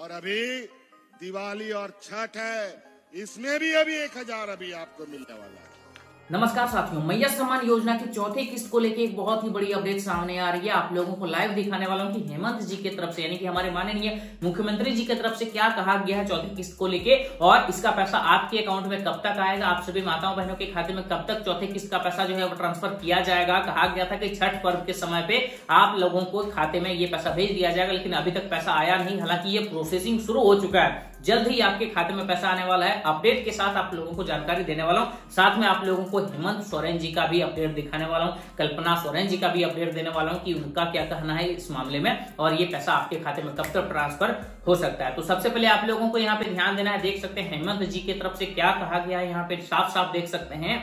और अभी दिवाली और छठ है, इसमें भी अभी एक हज़ार अभी आपको मिलने वाला है। नमस्कार साथियों, मैया सम्मान योजना की चौथे किस्त को लेकर एक बहुत ही बड़ी अपडेट सामने आ रही है। आप लोगों को लाइव दिखाने वाला हूँ कि हेमंत जी की तरफ़ से, यानी कि हमारे माननीय मुख्यमंत्री जी की तरफ़ से क्या कहा गया है चौथी किस्त को लेके, और इसका पैसा आपके अकाउंट में कब तक आएगा? आप सभी माताओं, बहनों के खाते में कब तक चौथे किस्त का पैसा जो है वो ट्रांसफ़र किया जाएगा? कहा गया था कि छठ पर्व के समय पे आप लोगों को खाते में ये पैसा भेज दिया जाएगा, लेकिन अभी तक पैसा आया नहीं। हालाँकि ये प्रोसेसिंग शुरू हो चुका है। जल्द ही आपके खाते में पैसा आने वाला है। अपडेट के साथ आप लोगों को जानकारी देने वाला हूँ। साथ में आप लोगों को हेमंत सोरेन जी का भी अपडेट दिखाने वाला हूँ। कल्पना सोरेन जी का भी अपडेट देने वाला हूँ कि उनका क्या कहना है इस मामले में और ये पैसा आपके खाते में कब तक ट्रांसफ़र हो सकता है। तो सबसे पहले आप लोगों को यहाँ पे ध्यान देना है। देख सकते हैं हेमंत जी की तरफ़ से क्या कहा गया है। यहाँ पे साफ़ साफ़ देख सकते हैं।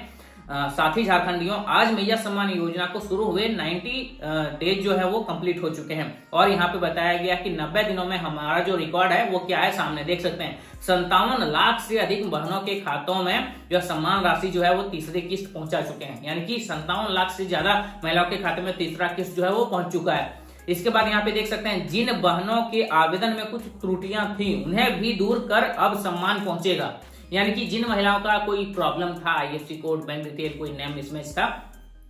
साथी झारखंडियों, आज मैया सम्मान योजना को शुरू हुए 90 डेज़ जो है वो कंप्लीट हो चुके हैं। और यहाँ पे बताया गया कि 90 दिनों में हमारा जो रिकॉर्ड है, वो क्या है, सामने देख सकते हैं। संतावन लाख से अधिक बहनों के खातों में जो सम्मान राशि जो है वो तीसरी किस्त पहुँचा चुके हैं। यानी कि संतावन लाख से ज़्यादा महिलाओं के खाते में तीसरा किस्त जो है वो पहुँच चुका है। इसके बाद यहाँ पे देख सकते हैं, जिन बहनों के आवेदन में कुछ त्रुटियाँ थी, उन्हें भी दूर कर अब सम्मान पहुंचेगा। यानी कि जिन महिलाओं का कोई प्रॉब्लम था आईएफसी कोड बैंक डिटेल कोई नेम मिसमैच था,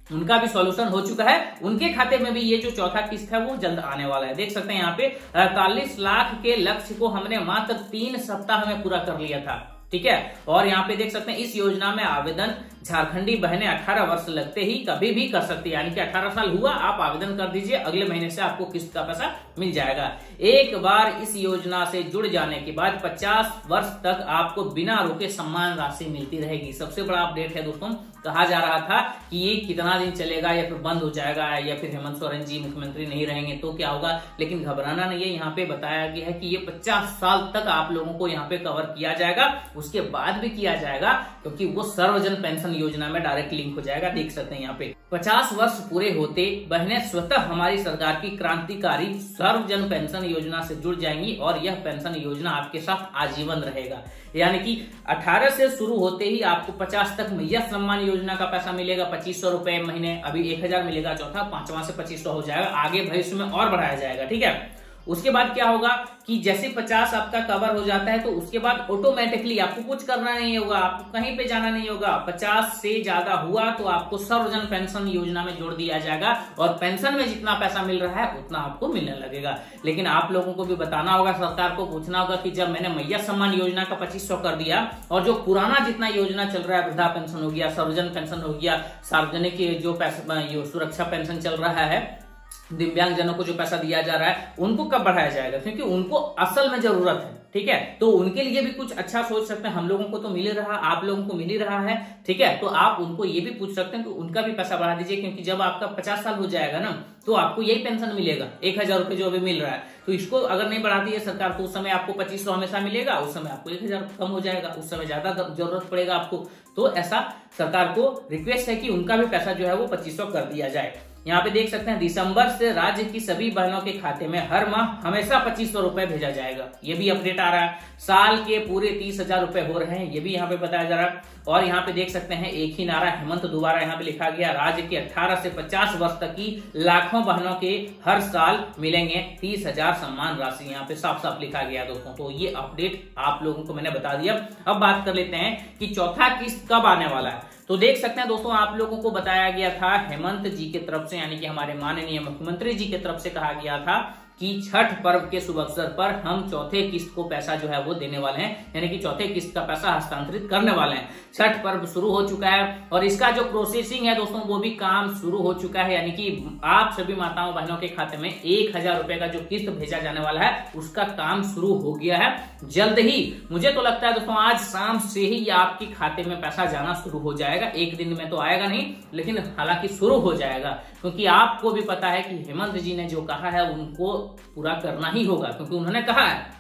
उनका भी सॉल्यूशन हो चुका है। उनके खाते में भी ये जो चौथा किस्त है, वो जल्द आने वाला है। देख सकते हैं यहाँ पे, अड़तालीस लाख के लक्ष्य को हमने मात्र तीन सप्ताह में पूरा कर लिया था। ठीक है? और यहाँ पे देख सकते हैं, इस योजना में आवेदन झारखंडी बहने 18 वर्ष लगते ही कभी भी कर सकती है। यानी कि 18 साल हुआ, आप आवेदन कर दीजिए, अगले महीने से आपको किस्त का पैसा मिल जाएगा। एक बार इस योजना से जुड़ जाने के बाद 50 वर्ष तक आपको बिना रुके सम्मान राशि मिलती रहेगी। सबसे बड़ा अपडेट है दोस्तों कहा जा रहा था कि ये कितना दिन चलेगा, या फिर बंद हो जाएगा, या फिर हेमंत सोरेन जी मुख्यमंत्री नहीं रहेंगे तो क्या होगा? लेकिन घबराना नहीं है। यहाँ पे बताया गया है कि ये 50 साल तक आप लोगों को यहाँ पे कवर किया जाएगा। उसके बाद भी किया जाएगा, क्योंकि वो सर्वजन पेंशन योजना में डायरेक्ट लिंक हो जाएगा। देख सकते हैं यहाँ पे। पचास वर्ष पूरे होते, बहने स्वतः हमारी सरकार की क्रांतिकारी सर्वजन पेंशन योजना से जुड़ जाएँगी और यह पेंशन योजना आपके साथ आजीवन रहेगा। यानी कि 18 से शुरू होते ही आपको 50 तक मैया सम्मान योजना का पैसा मिलेगा पच्चीस सौ रुपए महीने, अभी 1000 मिलेगा चौथा, पांचवा से पच्चीस सौ हो जाएगा, आगे भविष्य में और बढ़ाया जाएगा, ठीक है? उसके बाद क्या होगा कि जैसे 50 आपका कवर हो जाता है तो उसके बाद ऑटोमेटिकली आपको कुछ करना नहीं होगा, आपको कहीं पे जाना नहीं होगा। 50 से ज़्यादा हुआ तो आपको सर्वजन पेंशन योजना में जोड़ दिया जाएगा और पेंशन में जितना पैसा मिल रहा है, उतना आपको मिलने लगेगा। लेकिन आप लोगों को भी बताना होगा, सरकार को पूछना होगा कि जब मैंने मैया सम्मान योजना का पच्चीस कर दिया और जो पुराना जितना योजना चल रहा है, वृद्धा पेंशन हो गया, सर्वजन पेंशन हो गया, सार्वजनिक जो सुरक्षा पेंशन चल रहा है दिव्यांग जनों को जो पैसा दिया जा रहा है, उनको कब बढ़ाया जाएगा? क्योंकि उनको असल में ज़रूरत है, ठीक है? तो उनके लिए भी कुछ अच्छा सोच सकते हैं। हम लोगों को तो मिल रहा, आप लोगों को मिल ही रहा है, ठीक है? तो आप उनको ये भी पूछ सकते हैं कि उनका भी पैसा बढ़ा दीजिए, क्योंकि जब आपका पचास साल हो जाएगा ना तो आपको यही पेंशन मिलेगा। एक हज़ार रुपए जो अभी मिल रहा है। तो इसको अगर नहीं बढ़ाती है सरकार तो उस समय आपको पच्चीस सौ हमेशा मिलेगा, उस समय आपको एक हज़ार कम हो जाएगा, उस समय ज़्यादा ज़रूरत पड़ेगा आपको। तो ऐसा सरकार को रिक्वेस्ट है कि उनका भी पैसा जो है वो पच्चीस सौ कर दिया जाए। यहाँ पे देख सकते हैं, दिसंबर से राज्य की सभी बहनों के खाते में हर माह हमेशा पच्चीस सौ रुपए भेजा जाएगा। ये भी अपडेट आ रहा है। साल के पूरे तीस हज़ार रुपए हो रहे हैं, ये भी यहाँ पे बताया जा रहा है। और यहाँ पे देख सकते हैं, एक ही नारा हेमंत दोबारा यहाँ पे लिखा गया, राज्य के 18 से 50 वर्ष तक की लाखों बहनों के हर साल मिलेंगे तीस हज़ार सम्मान राशि। यहाँ पे साफ़ साफ़ लिखा गया दोस्तों तो ये अपडेट आप लोगों को मैंने बता दिया। अब बात कर लेते हैं कि चौथा किस्त कब आने वाला है। तो देख सकते हैं दोस्तों, आप लोगों को बताया गया था हेमंत जी की तरफ़ से, यानी कि हमारे माननीय मुख्यमंत्री जी की तरफ़ से कहा गया था कि छठ पर्व के शुभ अवसर पर हम चौथे किस्त को पैसा जो है वो देने वाले हैं, यानी कि चौथे किस्त का पैसा हस्तांतरित करने वाले हैं। छठ पर्व शुरू हो चुका है और इसका जो प्रोसेसिंग है दोस्तों, वो भी काम शुरू हो चुका है, यानी कि आप सभी माताओं बहनों के खाते में एक हज़ार रुपए का जो किस्त भेजा जाने वाला है, उसका काम शुरू हो गया है। जल्द ही, मुझे तो लगता है दोस्तों, आज शाम से ही आपके खाते में पैसा जाना शुरू हो जाएगा। एक दिन में तो आएगा नहीं, लेकिन हालाँकि शुरू हो जाएगा, क्योंकि आपको भी पता है कि हेमंत जी ने जो कहा है, उनको पूरा करना ही होगा, क्योंकि उन्होंने कहा है,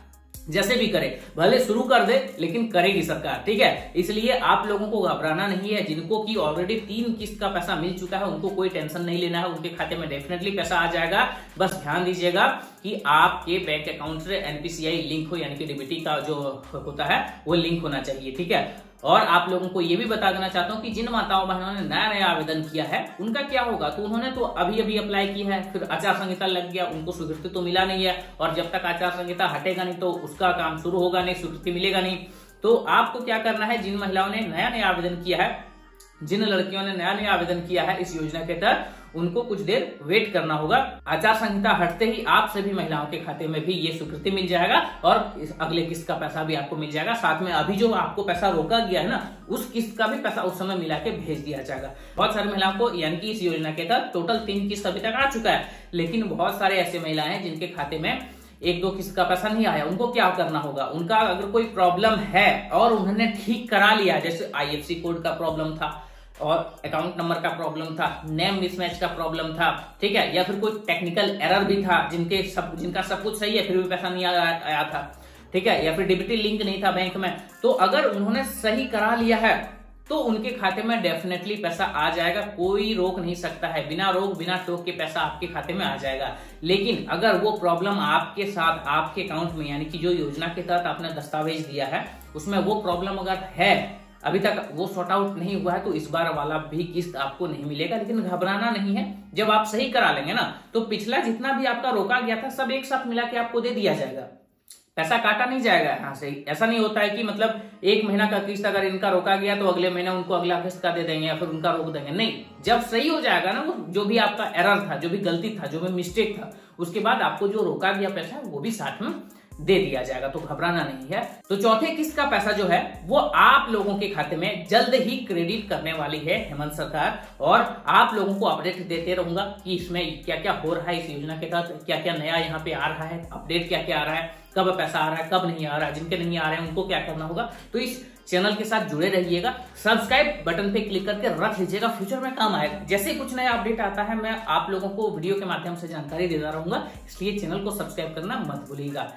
जैसे भी करे, भले शुरू कर दे, लेकिन करेगी सरकार, ठीक है? इसलिए आप लोगों को घबराना नहीं है, जिनको की ऑलरेडी तीन किस्त का पैसा मिल चुका है, उनको कोई टेंशन नहीं लेना है, उनके खाते में डेफिनेटली पैसा आ जाएगा। बस ध्यान दीजिएगा कि आपके बैंक अकाउंट से एनपीसीआई लिंक हो, यानी कि डीबीटी का जो होता है, वो लिंक होना चाहिए, ठीक है? और आप लोगों को ये भी बता देना चाहता हूँ कि जिन माताओं बहनों ने नया नया आवेदन किया है, उनका क्या होगा? तो उन्होंने तो अभी अभी अप्लाई किया है, फिर आचार संहिता लग गया, उनको स्वीकृति तो मिला नहीं है, और जब तक आचार संहिता हटेगा नहीं तो उसका काम शुरू होगा नहीं, स्वीकृति मिलेगा नहीं। तो आपको क्या करना है, जिन महिलाओं ने नया नया आवेदन किया है जिन लड़कियों ने नया नया आवेदन किया है इस योजना के तहत, उनको कुछ देर वेट करना होगा। आचार संहिता हटते ही आप सभी महिलाओं के खाते में भी ये स्वीकृति मिल जाएगा और अगले किस्त का पैसा भी आपको मिल जाएगा। साथ में अभी जो आपको पैसा रोका गया है ना, उस किस्त का भी पैसा उस समय मिला के भेज दिया जाएगा। बहुत सारी महिलाओं को यानी कि इस योजना के तहत टोटल तीन किस्त अभी तक आ चुका है, लेकिन बहुत सारे ऐसे महिलाएँ हैं जिनके खाते में एक दो किस्त का पैसा नहीं आया। उनको क्या करना होगा? उनका अगर कोई प्रॉब्लम है और उन्होंने ठीक करा लिया, जैसे आईएफसी कोड का प्रॉब्लम था और अकाउंट नंबर का प्रॉब्लम था नेम मिसमैच का प्रॉब्लम था, ठीक है? या फिर कोई टेक्निकल एरर भी था, जिनके सब, जिनका सब कुछ सही है, फिर भी पैसा नहीं आया था, ठीक है? या फिर डिबिटी लिंक नहीं था बैंक में। तो अगर उन्होंने सही करा लिया है तो उनके खाते में डेफिनेटली पैसा आ जाएगा, कोई रोक नहीं सकता है। बिना रोक, बिना टोक के पैसा आपके खाते में आ जाएगा। लेकिन अगर वो प्रॉब्लम आपके साथ, आपके अकाउंट में, यानी कि जो योजना के तहत आपने दस्तावेज़ दिया है, उसमें वो प्रॉब्लम अगर है अभी तक वो सॉर्ट आउट नहीं हुआ है तो इस बार वाला भी किस्त आपको नहीं मिलेगा, लेकिन घबराना नहीं है। जब आप सही करा लेंगे ना तो पिछला जितना भी आपका रोका गया था, सब एक साथ मिला के आपको दे दिया जाएगा। पैसा काटा नहीं जाएगा यहाँ से। ऐसा नहीं होता है कि मतलब एक महीना का किस्त अगर इनका रोका गया तो अगले महीने उनको अगला किस्त का दे देंगे या फिर उनका रोक देंगे। नहीं, जब सही हो जाएगा ना वो, जो भी आपका एरर था, जो भी गलती था, जो भी मिस्टेक था, उसके बाद आपको जो रोका गया पैसा, वो भी साथ में दे दिया जाएगा तो घबराना नहीं है। तो चौथे किस्त का पैसा जो है, वो आप लोगों के खाते में जल्द ही क्रेडिट करने वाली है हेमंत सरकार, और आप लोगों को अपडेट देते रहूँगा कि इसमें क्या क्या हो रहा है इस योजना के तहत क्या क्या नया यहाँ पे आ रहा है, अपडेट क्या क्या आ रहा है, कब पैसा आ रहा है, कब नहीं आ रहा है, जिनके नहीं आ रहे हैं उनको क्या करना होगा। तो इस चैनल के साथ जुड़े रहिएगा, सब्सक्राइब बटन पे क्लिक करके रख लीजिएगा, फ्यूचर में काम आएगा। जैसे कुछ नया अपडेट आता है, मैं आप लोगों को वीडियो के माध्यम से जानकारी देता रहूँगा, इसलिए चैनल को सब्सक्राइब करना मत भूलिएगा।